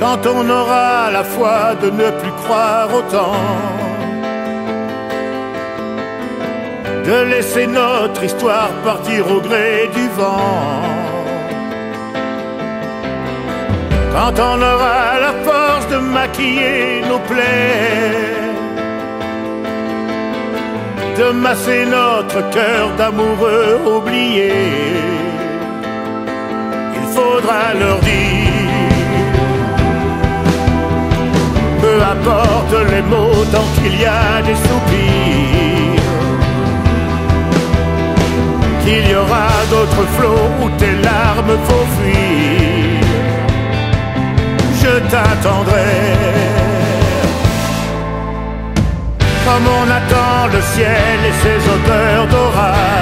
quand on aura la foi de ne plus croire autant, de laisser notre histoire partir au gré du vent. Quand on aura la force de maquiller nos plaies, de masser notre cœur d'amoureux oubliés, il faudra leur dire peu importe les mots tant qu'il y a des soupirs. Qu'il y aura d'autres flots où tes larmes faut fuir. Je t'attendrai. Comme on attend le ciel et ses odeurs d'orage.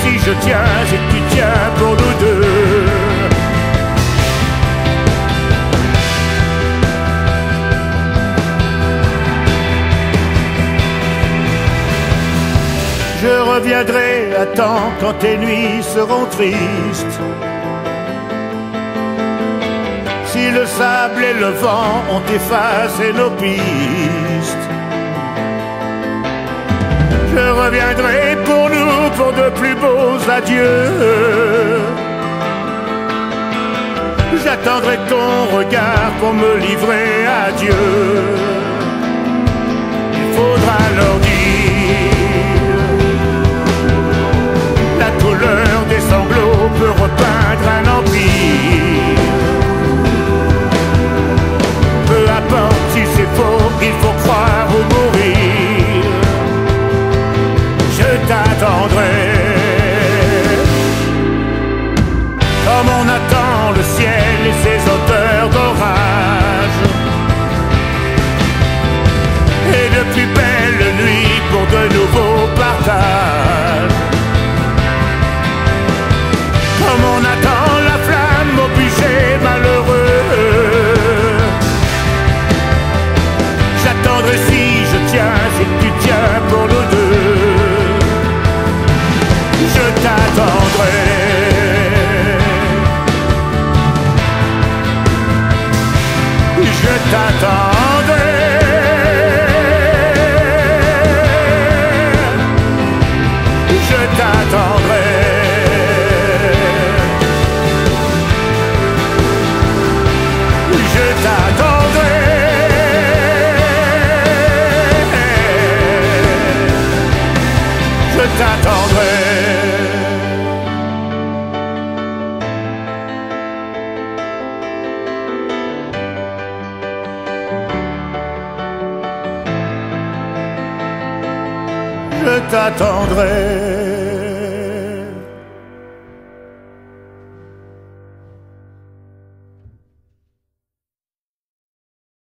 Si je tiens et tu tiens pour nous deux. Je reviendrai à temps quand tes nuits seront tristes. Si le sable et le vent ont effacé nos pistes. Je reviendrai pour nous, pour de plus beaux adieux. J'attendrai ton regard pour me livrer à Dieu. Il faudra leur dire la couleur des sanglots peut repeindre un empire. Peu importe si c'est faux, il faut croire ou mourir. Je t'attendrai. Je t'attendrai. T'attendrai.